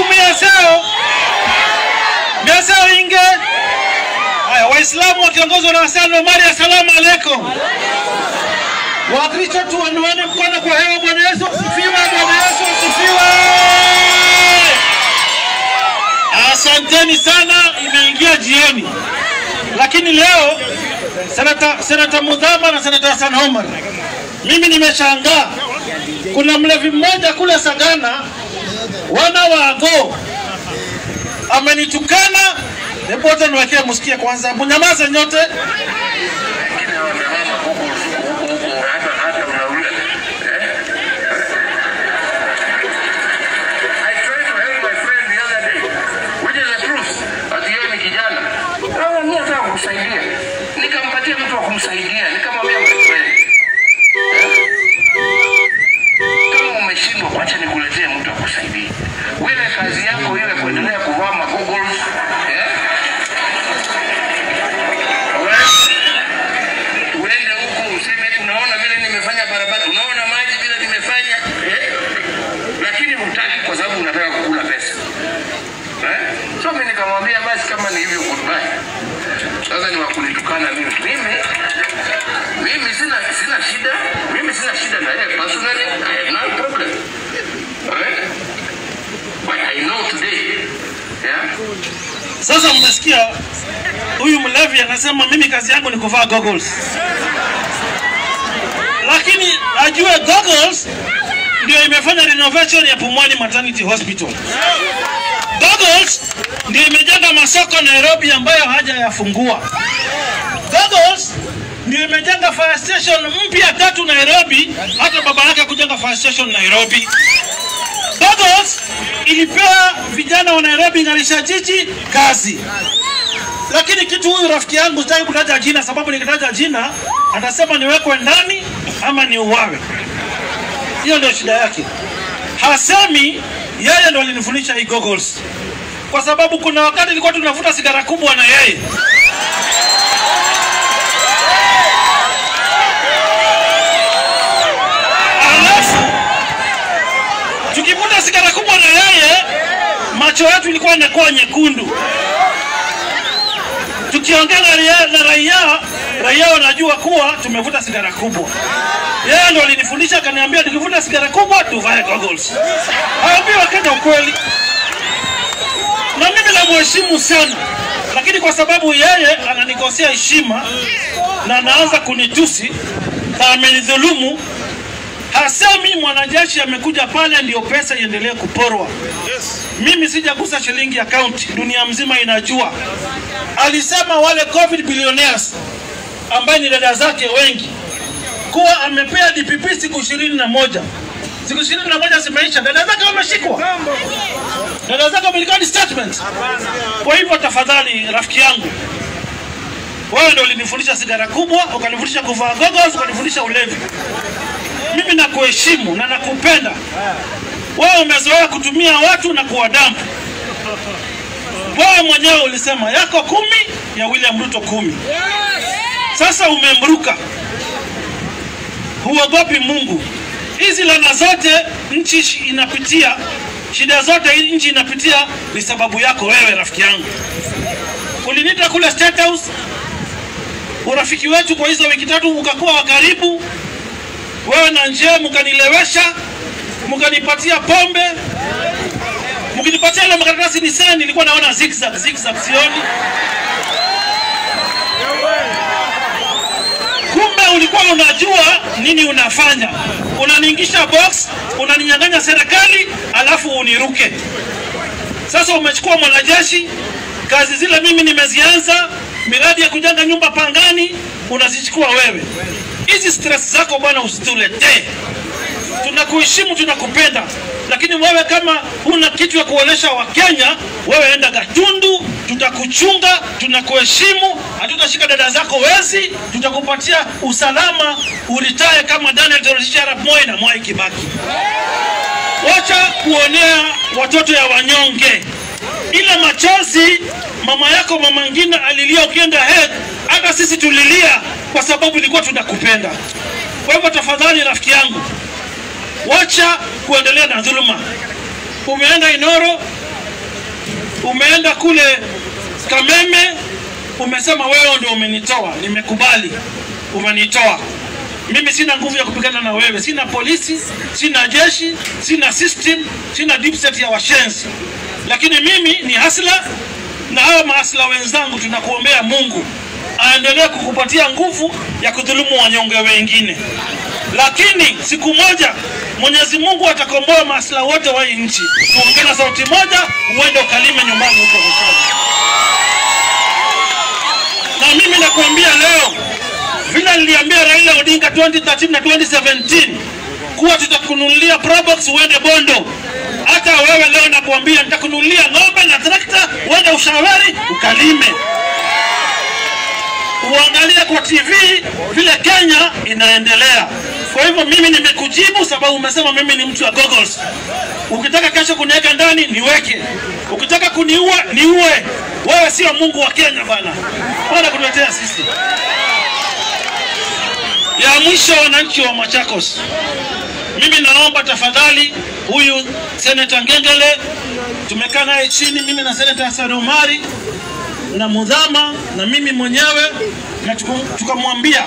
watu na zao inge. Haya waislamu wakiongozwa na Hassan omari assalamu alaikum wakristo tuanuane mkono kwa hewa bwana yesu asifiwe bwana yesu asifiwe. Asanteni sana imeingia jioni lakini leo senata, senata mudhama na senata hasan omar. Mimi nimeshangaa. Kuna mlevi mmoja kule sagana wana wa Agoo amenitukana. nipote niwekee msikie kwanza, mnyamaze nyote. Sina shida, mimi sina shida na yeye personally, I have no problem right? But I know today yeah Sasa mmesikia huyu mlevi anasema mimi kazi yangu ni kuvaa goggles, lakini ajue goggles ndio imefanya renovation ya Pumwani Maternity Hospital. Goggles ndio imejenga masoko Nairobi ambayo haja yafungua. Goggles ndio imejenga fire station mpya tatu Nairobi, hata baba yake kujenga fire station Nairobi. Bagos ilipea vijana wa Nairobi ng'arisha jiji kazi, lakini kitu huyu rafiki yangu sitaki kutaja jina, sababu nikitaja jina atasema niwekwe ndani ama ni uwawe. Hiyo ndio shida yake. Hasemi yeye ndo alinifundisha hii goggles, kwa sababu kuna wakati nilikuwa tunavuta sigara kubwa na yeye alafu tukivuta sigara kubwa na yeye, macho yetu ilikuwa inakuwa nyekundu. Tukiongea na raia, raia, wanajua kuwa tumevuta sigara kubwa. Yeye ndo alinifundisha akaniambia, tukivuta sigara kubwa tuvae goggles. Haambii Wakenya ukweli, na mimi namheshimu sana, lakini kwa sababu yeye ananikosea heshima na anaanza kunitusi na amenidhulumu Hasemi mwanajeshi amekuja pale ndio pesa iendelee kuporwa. Mimi sijagusa shilingi ya kaunti, dunia mzima inajua. Alisema wale covid billionaires ambaye ni dada zake wengi kuwa amepea DPP siku ishirini na moja siku ishirini na moja zimeisha, dada zake wameshikwa, dada zake wamerekodi statement. Kwa hivyo tafadhali, rafiki yangu, wewe ndio ulinifundisha sigara kubwa, ukanifundisha kuvaa goggles, ukanifundisha ulevi mimi nakuheshimu na nakupenda. Wewe umezoea kutumia watu na kuwadampu. Wewe mwenyewe ulisema yako kumi ya William Ruto kumi. Sasa umemruka, huogopi Mungu. Hizi lana zote nchi inapitia, shida zote nchi inapitia ni sababu yako wewe, rafiki yangu. ulinita kule State House, urafiki wetu kwa hizo wiki tatu ukakuwa wa karibu wewe na njia mkanilewesha, mkanipatia pombe, mkinipatia ile makaratasi ni sasa, nilikuwa naona zigzag zigzag, sioni. Kumbe ulikuwa unajua nini unafanya, unaniingisha box, unaninyang'anya serikali, alafu uniruke. Sasa umechukua mwanajeshi, kazi zile mimi nimezianza, miradi ya kujenga nyumba Pangani unazichukua wewe. Hizi stress zako bwana usituletee. Tunakuheshimu, tunakupenda, lakini wewe kama huna kitu ya kuonyesha Wakenya, wewe enda Gatundu, tutakuchunga, tunakuheshimu, hatutashika dada zako wezi, tutakupatia usalama, uritae kama Daniel Toroitich arap Moi na Mwai Kibaki. Wacha kuonea watoto ya wanyonge. Machozi mama yako mama Ngina alilia ukienda head, hata sisi tulilia kwa sababu ilikuwa tunakupenda. Kwa hivyo tafadhali, rafiki yangu, wacha kuendelea na dhuluma. Umeenda Inoro, umeenda kule Kameme, umesema wewe ndio umenitoa, nimekubali, umenitoa. Mimi sina nguvu ya kupigana na wewe, sina polisi, sina jeshi, sina system, sina deep state ya washenzi, lakini mimi ni hasla na hawa maasla wenzangu, tunakuombea Mungu aendelee kukupatia nguvu ya kudhulumu wanyonge wengine, lakini siku moja Mwenyezi Mungu atakomboa maasla wote wa nchi. Tuongee sauti moja, uende ukalime nyumbani huko Bukoba. Na mimi nakuambia leo, vile niliambia Raila Odinga 2013 na 2017 kuwa tutakununulia Probox uende Bondo. Nakuambia nitakununulia ng'ombe na trakta, uende ushawari ukalime uangalie kwa TV vile Kenya inaendelea. Kwa hivyo mimi nimekujibu sababu umesema mimi ni mtu wa goggles. Ukitaka kesho kuniweka ndani niweke, ukitaka kuniua niue. Wewe sio Mungu wa Kenya bana, bana kutuletea sisi. Ya mwisho, wananchi wa Machakos, mimi naomba tafadhali, huyu seneta Ngengele tumekaa naye chini, mimi na seneta Hassan Omari na Mudhama na mimi mwenyewe na tukamwambia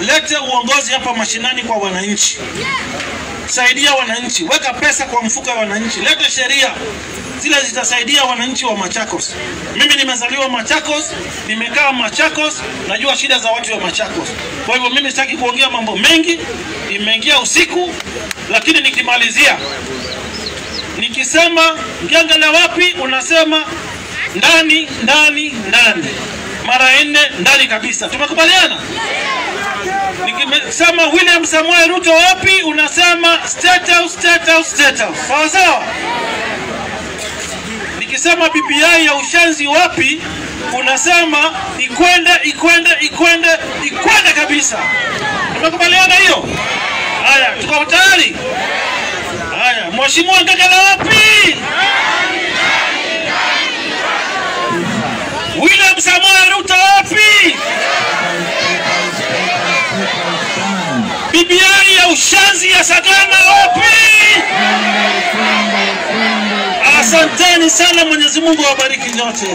lete uongozi hapa mashinani kwa wananchi, saidia wananchi, weka pesa kwa mfuko wa wananchi, lete sheria zile zitasaidia wananchi wa Machakos. Mimi nimezaliwa Machakos, nimekaa Machakos, najua shida za watu wa Machakos. Kwa hivyo mimi sitaki kuongea mambo mengi, imeingia usiku, lakini nikimalizia nikisema Ngengele wapi, unasema ndani ndani ndani, mara nne ndani kabisa. Tumekubaliana? Nikisema William Samoei Ruto wapi, unasema state house, state house, state house. Sawa sawa. Nikisema BBI ya ushenzi wapi, unasema ikwende ikwende ikwende ikwende kabisa. Tumekubaliana hiyo? Haya, tuko tayari? Haya, Mheshimiwa Ngagala wapi? William Samoei Ruto wapi? BBI ya ushanzi ya Sagana wapi? Asanteni sana, Mwenyezi Mungu awabariki nyote.